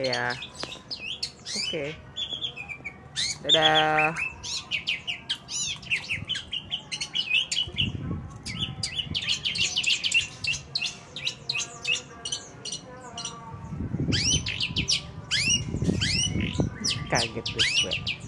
ya oke. Dadah. Kaget gue